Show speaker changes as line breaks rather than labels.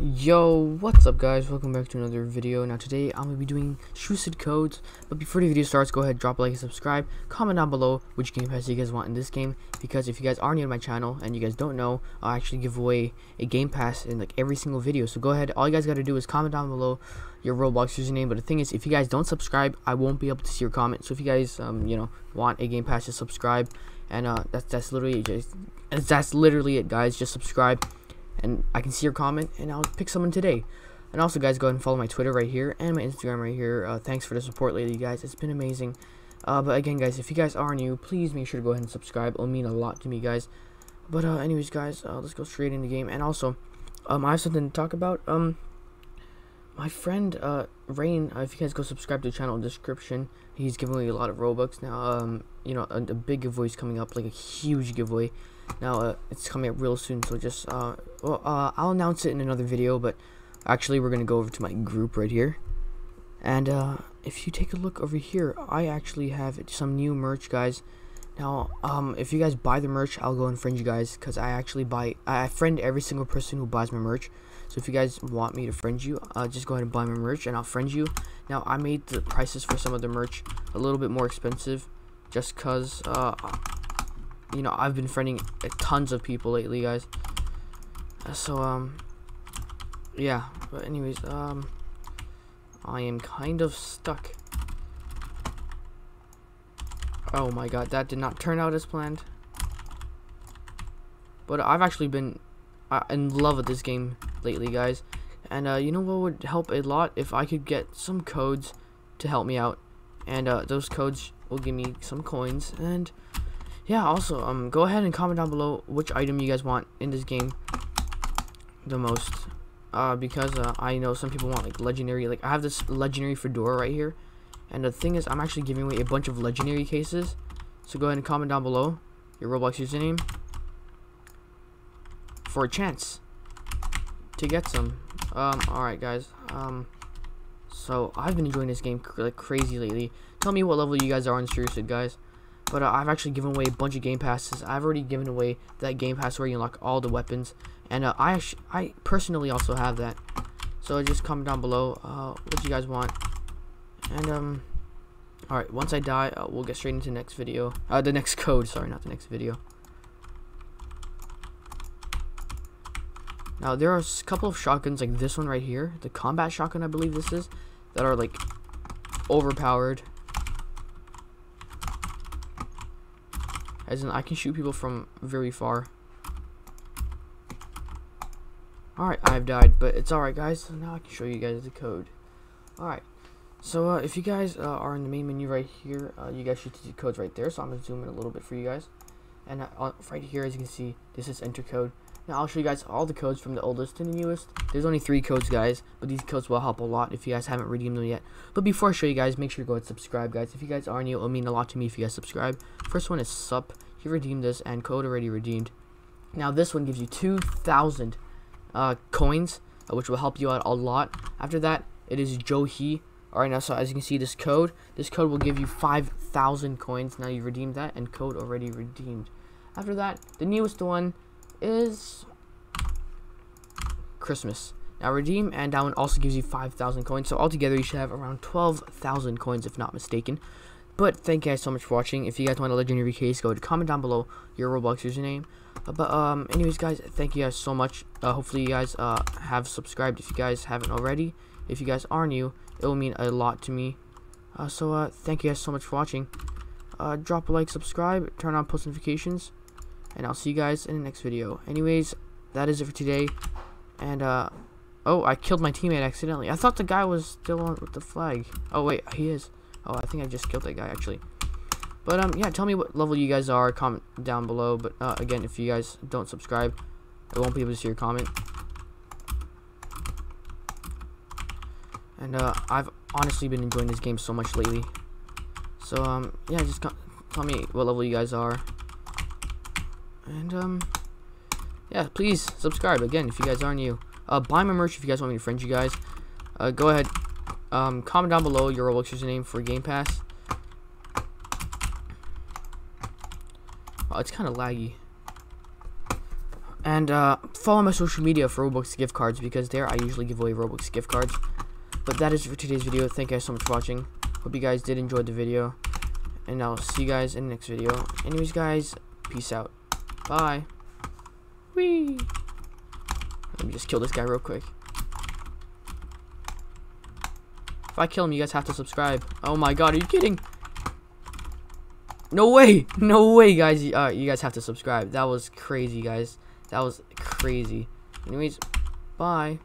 Yo, what's up guys? Welcome back to another video. Now today I'm going to be doing Strucid codes, but before the video starts, go ahead, drop a like and subscribe. Comment down below which game pass you guys want in this game, because if you guys are new to my channel and you guys don't know, I'll actually give away a game pass in like every single video. So go ahead, all you guys got to do is comment down below your Roblox username, but the thing is, if you guys don't subscribe, I won't be able to see your comment. So if you guys, um, you know, want a game pass, just subscribe, and uh, that's, that's literally just, that's literally it guys, just subscribe and I can see your comment and I'll pick someone today. And also, guys, go ahead and follow my Twitter right here and my Instagram right here. Uh, thanks for the support lately, guys. It's been amazing. Uh, but again, guys, if you guys are new, please make sure to go ahead and subscribe. It'll mean a lot to me, guys. But uh, anyways, guys, uh, let's go straight into the game. And also, um, I have something to talk about. Um, my friend uh, Rain, uh, if you guys go subscribe to the channel description, he's giving away a lot of Robux now. Um, you know, a, a big giveaway is coming up, like a huge giveaway. Now, uh, it's coming up real soon, so just, uh, well, uh, I'll announce it in another video, but actually, we're gonna go over to my group right here. And, uh, if you take a look over here, I actually have some new merch, guys. Now, um, if you guys buy the merch, I'll go and friend you guys, because I actually buy, I friend every single person who buys my merch. So if you guys want me to friend you, uh, just go ahead and buy my merch, and I'll friend you. Now, I made the prices for some of the merch a little bit more expensive, just because, uh, you know, I've been friending tons of people lately, guys. So, um, yeah. But anyways, um, I am kind of stuck. Oh my god, that did not turn out as planned. But I've actually been uh, in love with this game lately, guys. And, uh, you know what would help a lot? If I could get some codes to help me out. And, uh, those codes will give me some coins. And, yeah, also, um, go ahead and comment down below which item you guys want in this game the most. Uh, because, uh, I know some people want, like, legendary, like, I have this legendary fedora right here. And the thing is, I'm actually giving away a bunch of legendary cases. So go ahead and comment down below your Roblox username for a chance to get some. Um, alright, guys. Um, so I've been enjoying this game like crazy lately. Tell me what level you guys are on Seriously, guys. But uh, I've actually given away a bunch of game passes. I've already given away that game pass where you unlock all the weapons, and uh, I I personally also have that. So just comment down below uh, what you guys want, and um, all right. Once I die, uh, we'll get straight into the next video. Uh, the next code. Sorry, not the next video. Now there are a couple of shotguns like this one right here, the combat shotgun I believe this is, that are like overpowered. As in, I can shoot people from very far. Alright, I've died, but it's alright, guys. So now I can show you guys the code. Alright. So, uh, if you guys uh, are in the main menu right here, uh, you guys should see the codes right there. So, I'm going to zoom in a little bit for you guys. And uh, right here, as you can see, this is enter code. Now, I'll show you guys all the codes from the oldest to the newest. There's only three codes, guys, but these codes will help a lot if you guys haven't redeemed them yet. But before I show you guys, make sure to go and subscribe, guys. If you guys are new, it'll mean a lot to me if you guys subscribe. First one is SUP. He redeemed this, and code already redeemed. Now, this one gives you 2,000 uh, coins, uh, which will help you out a lot. After that, it is Joe Alright, now, so as you can see, this code, this code will give you 5,000 coins. Now, you redeemed that, and code already redeemed. After that, the newest one is Christmas. Now redeem and that one also gives you 5,000 coins. So altogether you should have around 12,000 coins if not mistaken. But thank you guys so much for watching. If you guys want a legendary case, go to comment down below your Roblox username. Uh, but um, anyways guys, thank you guys so much. Uh, hopefully you guys uh, have subscribed if you guys haven't already. If you guys are new, it will mean a lot to me. Uh, so uh, thank you guys so much for watching. Uh, drop a like, subscribe, turn on post notifications and I'll see you guys in the next video. Anyways, that is it for today. And, uh, oh, I killed my teammate accidentally. I thought the guy was still on with the flag. Oh, wait, he is. Oh, I think I just killed that guy, actually. But, um, yeah, tell me what level you guys are. Comment down below. But, uh, again, if you guys don't subscribe, I won't be able to see your comment. And, uh, I've honestly been enjoying this game so much lately. So, um, yeah, just tell me what level you guys are. And, um, yeah, please subscribe again if you guys are new. Uh, buy my merch if you guys want me to friend you guys. Uh, go ahead, um, comment down below your Roblox username for Game Pass. Oh, it's kind of laggy. And uh, follow my social media for Robux gift cards because there I usually give away Robux gift cards. But that is for today's video. Thank you guys so much for watching. Hope you guys did enjoy the video. And I'll see you guys in the next video. Anyways, guys, peace out. Bye. Whee! Let me just kill this guy real quick. If I kill him, you guys have to subscribe. Oh my god, are you kidding? No way! No way, guys. Uh, you guys have to subscribe. That was crazy, guys. That was crazy. Anyways, bye.